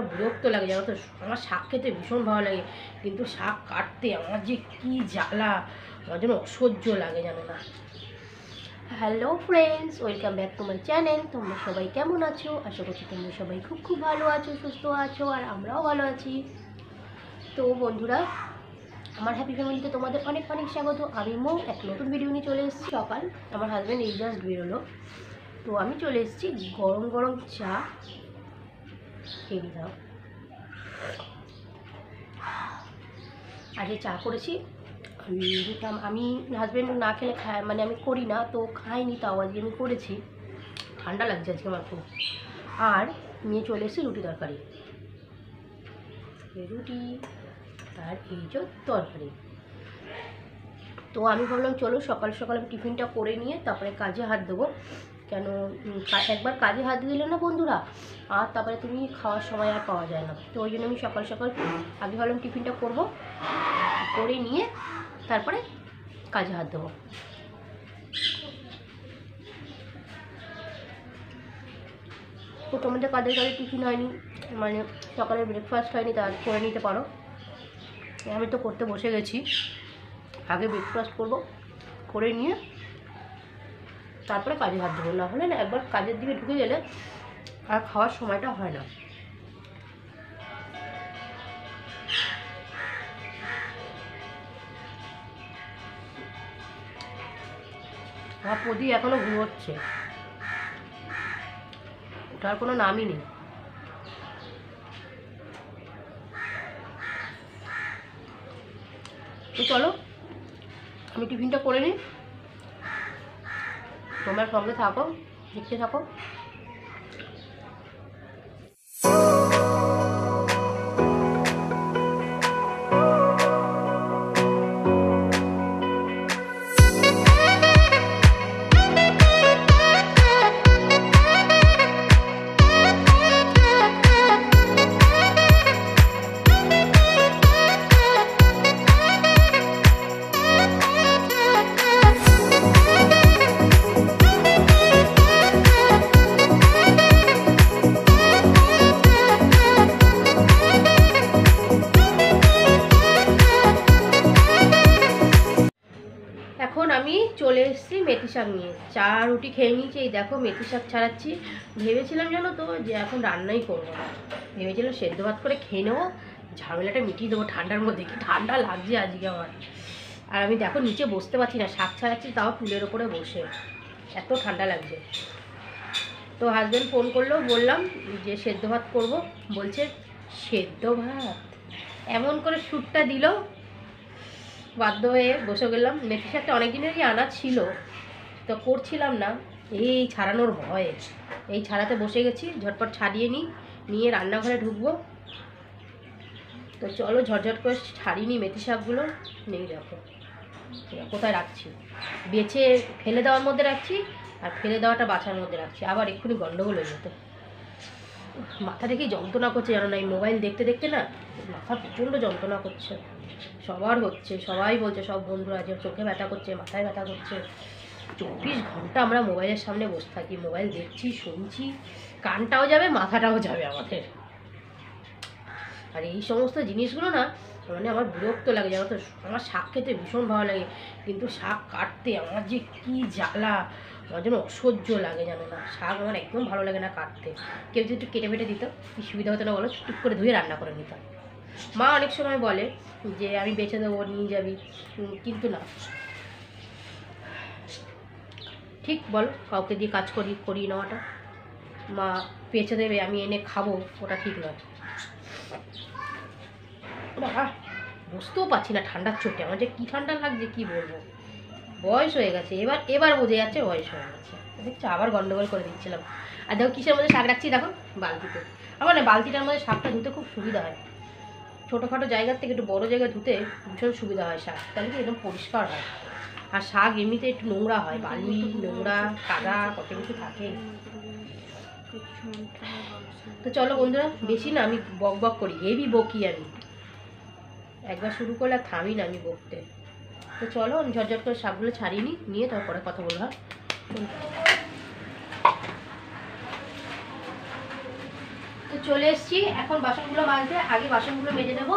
আমার বিরক্ত লাগে, জানো তো? আমার শাক খেতে ভীষণ ভালো লাগে, কিন্তু শাক কাটতে আমার যে কি জ্বালা, আমার যেন অসহ্য লাগে জানো না। Hello friends welcome back to my channel তোমরা সবাই কেমন আছো? আশা করছি তোমরা সবাই খুব খুব ভালো আছো, সুস্থ আছো, আর আমরাও ভালো আছি। তো বন্ধুরা, আমার হ্যাপি ফ্যামিলিতে তোমাদের অনেক অনেক স্বাগত। আমি মৌ, এক নতুন ভিডিও নিয়ে চলে এসেছি। সকাল, আমার হাজব্যান্ড এই জাস্ট বেরোলো। তো আমি চলে এসেছি গরম গরম চা খেয়ে দাও আজকে চা করেছি যেটা আমি হাজব্যান্ড না খেলে খায় মানে আমি করি না, তো খাইনি তাও আজকে আমি করেছি। ঠান্ডা লাগছে আজকে আমার খুব। আর নিয়ে চলে এসেছি রুটি তরকারি। রুটি আর এই যে তরকারি। তো আমি ভাবলাম, চলো সকাল সকাল আমি টিফিনটা করে নিয়ে তারপরে কাজে হাত দেবো। কেন একবার কাজে হাত দিলে না বন্ধুরা? আর তারপরে তুমি খাওয়ার সময় আর পাওয়া যায় না। তো ওই জন্য আমি সকাল সকাল আগে ভাবলাম টিফিনটা করব, করে নিয়ে তারপরে কাজে হাত দেবো। তো তোমাদের কাদের কাদের টিফিন হয়নি? মানে সকালে ব্রেকফাস্ট হয়নি, তা করে নিতে পারো। আমি তো করতে বসে গেছি। আগে ব্রেকফাস্ট করব, করে নিয়ে তারপরে কাজে হাত দেবো না হলে না একবার কাজের দিকে ঢুকে গেলে আর খাওয়ার সময়টা হয় না। আমার প্রদি এখনও ঘুমোচ্ছে। ওটার কোনো নামই নেই। তো চলো, আমি টিফিনটা করে নিই। তোমার সঙ্গে থাকো দেখতে থাকো। শাক নিয়ে। চা রুটি খেয়ে নিয়েছি, এই দেখো মেথি শাক ছাড়াচ্ছি। ভেবেছিলাম জানো তো যে এখন রান্নাই করব না। ভেবেছিলাম সেদ্ধ ভাত করে খেয়ে নেব, ঝামেলাটা মিটিয়ে দেবো ঠান্ডার মধ্যে, কি ঠান্ডা লাগছে আজকে আমার। আর আমি দেখো নিচে বসতে পারছি না, শাক ছাড়াচ্ছি তাও ফুলের ওপরে বসে। এত ঠান্ডা লাগছে। তো হাজব্যান্ড ফোন করল, বললাম যে সেদ্ধ ভাত করব। বলছে, সেদ্ধ ভাত? এমন করে শ্যুটটা দিল। বাধ্য হয়ে বসে গেলাম। মেথি শাকটা অনেক দিনেরই আনা ছিল। তো করছিলাম না, এই ছাড়ানোর ভয়ে এই ছাড়াতে বসে গেছি, ঝটপট ছাড়িয়ে নিই, নিয়ে রান্নাঘরে ঢুকবো। তো চলো ঝটঝট করে ছাড়িয়ে নিই মেথি শাকগুলো নেই দেখো কোথায় রাখছি? বেছে ফেলে দেওয়ার মধ্যে রাখছি আর ফেলে দেওয়াটা বাছার মধ্যে রাখছি। আবার এক্ষুনি গন্ডগোল হয়ে যেত। মাথা দেখেই যন্ত্রণা করছে জানো না, এই মোবাইল দেখতে দেখতে না, মাথা প্রচণ্ড যন্ত্রণা করছে। সবার হচ্ছে, সবাই বলছে, সব বন্ধুরা যে চোখে ব্যথা করছে, মাথায় ব্যথা করছে। চব্বিশ ঘণ্টা আমরা মোবাইলের সামনে বসে থাকি, মোবাইল দেখছি, শুনছি, কানটাও যাবে, মাথাটাও যাবে আমাদের। আর এই সমস্ত জিনিসগুলো না মানে আমার বিরক্ত লাগে, জানো তো? আমার শাক খেতে ভীষণ ভালো লাগে, কিন্তু শাক কাটতে আমার যে কি জ্বালা, আমার যেন অসহ্য লাগে জানো না? শাক আমার একদম ভালো লাগে না কাটতে। কেউ যদি একটু কেটে ফেটে দিত, কি সুবিধা হতো না বলো? টুক করে ধুয়ে রান্না করে নিতাম মা অনেক সময় বলে যে, আমি বেছে দেবো, নিয়ে যাবি। কিন্তু না ঠিক বলো, কাউকে দিয়ে কাজ করি, করিয়ে নেওয়াটা। মা বেছে দেবে, আমি এনে খাব, ওটা ঠিক নয়। বুঝতেও পারছি না ঠান্ডার চোটে, আমার যে কী ঠান্ডা লাগছে, কি বলব? বয়স হয়ে গেছে, এবার এবার বোঝা যাচ্ছে বয়স হয়ে গেছে। দেখছ আবার গন্ডগোল করে দিচ্ছিলাম। আর দেখো কিসের মধ্যে শাক রাখছি, দেখো, বালতিতে। আমার না বালতিটার মধ্যে শাকটা ধুতে খুব সুবিধা হয়। ছোটোখাটো জায়গার থেকে একটু বড় জায়গায় ধুতে ভীষণ সুবিধা হয় শাক, তাহলে কি একদম পরিষ্কার হয়। আর শাক এমনিতে একটু নোংরা হয় বালি নোংরা কাদা কত কিছু থাকে। তো চলো বন্ধুরা বেশি না আমি বক বক করি। হেভি বকি আমি। একবার শুরু করলে আর থামি না আমি বকতে। তো চলো আমি ঝটঝট করে শাকগুলো ছাড়িয়ে নিই নিয়ে তারপরে কথা বলব হ্যাঁ? তো চলে এসেছি। এখন বাসনগুলো মাজতে আগে বাসনগুলো মেজে নেব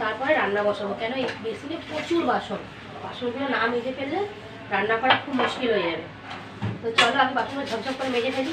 তারপরে রান্না বসাবো। কেন এই বেসিনে প্রচুর বাসন। বাসনগুলো না মেজে ফেললে রান্না করা খুব মুশকিল হয়ে যাবে। তো চলো আমি বাসনগুলো ঝকঝক করে মেজে ফেলি।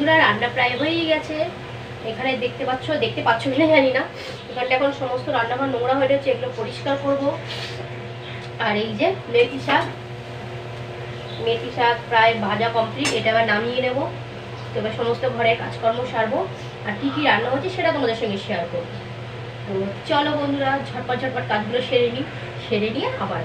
বন্ধুরা, রান্না প্রায় হয়েই গেছে। এখানে দেখতে পাচ্ছ দেখতে পাচ্ছ কিনা জানি না। এখানটা এখন সমস্ত রান্নাঘর নোংরা হয়ে রয়েছে, এগুলো পরিষ্কার করব। আর এই যে মেথি শাক মেথি শাক প্রায় ভাজা কমপ্লিট এটা এবার নামিয়ে নেব। তো এবার সমস্ত ঘরের কাজকর্ম সারবো। আর কী কী রান্না হচ্ছে সেটা তোমাদের সঙ্গে শেয়ার করব। তো চলো বন্ধুরা, ঝটপট ঝটপট কাজগুলো সেরে নিই সেরে নিয়ে আবার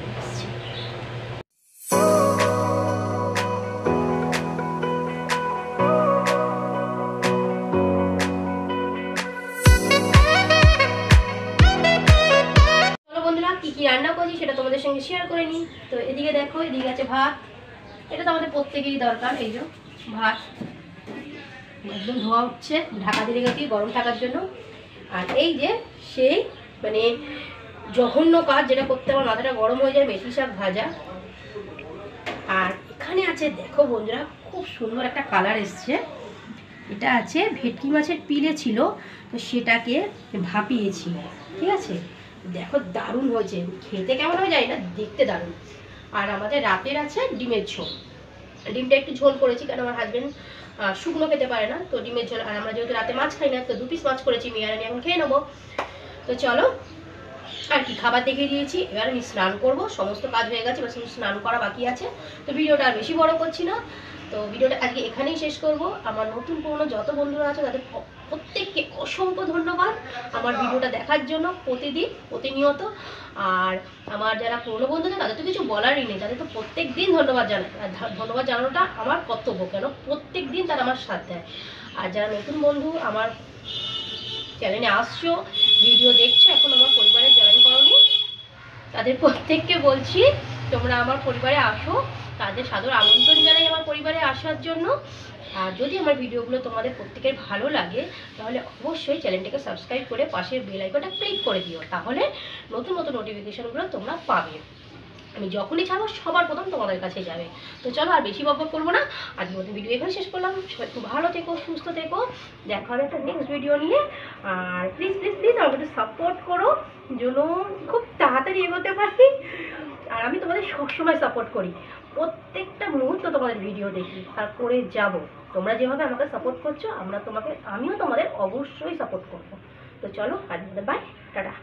শেয়ার করে নিই। তো এদিকে দেখো, এদিকে আছে ভাত। এটা তো আমাদের প্রত্যেকেরই দরকার, এই যে ভাত। একদম ধোয়া হচ্ছে ঢাকা দিয়ে রেখেছি গরম থাকার জন্য। আর এই যে সেই মানে জঘন্য কাজ যেটা করতে আমার মাথাটা গরম হয়ে যায়, মেথি শাক ভাজা। আর এখানে আছে, দেখো বন্ধুরা, খুব সুন্দর একটা কালার এসছে। এটা আছে, ভেটকি মাছের পিলে ছিল, তো সেটাকে ভাপিয়েছি, ঠিক আছে? দেখো দারুণ হয়েছে, খেতে কেমন হয়ে যায় না, দেখতে দারুণ। আর আমাদের রাতের আছে ডিমের ঝোল। ডিমটা একটু ঝোল করেছি কারণ আমার হাজবেন্ড শুকনো খেতে পারে না, তো ডিমের ঝোল, আর আমরা যেহেতু রাতে মাছ খাই না, তো দু পিস মাছ করেছি, মেয়ে আর আমি এখন খেয়ে নেব। তো চলো, আর কি খাবার দেখিয়ে দিয়েছি, এবার আমি স্নান করব, সমস্ত কাজ হয়ে গেছে শুধু স্নান করা বাকি আছে। তো ভিডিওটা আর বেশি বড় করছি না, তো ভিডিওটা আজকে এখানেই শেষ করব। আমার নতুন পুরনো যত বন্ধুরা আছে, তাদের প্রত্যেককে অসংখ্য ধন্যবাদ আমার ভিডিওটা দেখার জন্য প্রতিদিন, প্রতিনিয়ত। আর আমার যারা পুরনো বন্ধু আছে, তাদের তো কিছু বলারই নেই। তাদের তো প্রত্যেক দিন ধন্যবাদ জানাই। আর ধন্যবাদ জানানোটা আমার কর্তব্য, কেন? প্রত্যেক দিন তারা আমার সাথ দেয়। আর যারা নতুন বন্ধু আমার চ্যানেলে আসছো ভিডিও দেখছ, এখন আমার পরিবারে জয়েন করনি, তাদের প্রত্যেককে বলছি, তোমরা আমার পরিবারে আসো। তাদের সাদর আমন্ত্রণ জানাই আমার পরিবারে আসার জন্য। আর যদি আমার ভিডিওগুলো তোমাদের প্রত্যেকের ভালো লাগে, তাহলে অবশ্যই চ্যানেলটাকে সাবস্ক্রাইব করে পাশের বেল আইকনটা ক্লিক করে দিও, তাহলে নতুন নতুন নোটিফিকেশনগুলো তোমরা পাবে। আমি যখনই ছাড়বো, সবার প্রথম তোমাদের কাছে যাবে। তো চলো আর বেশি বকবক করব না। আজকের মতো ভিডিও এখানে শেষ করলাম। খুব ভালো থেকো, সুস্থ থেকো। দেখা হবে একটা নেক্সট ভিডিও নিয়ে। আর প্লিজ প্লিজ প্লিজ আমাকে একটু সাপোর্ট করো, যেন খুব তাড়াতাড়ি এগোতে পারি। আর আমি তোমাদের সবসময় সাপোর্ট করি। প্রত্যেকটা মুহূর্ত তোমাদের ভিডিও দেখি, আর করে যাব। তোমরা যেভাবে আমাকে সাপোর্ট করছ, আমরা তোমাকে, আমিও তোমাদের অবশ্যই সাপোর্ট করব। তো চলো আজ বাই টাটা।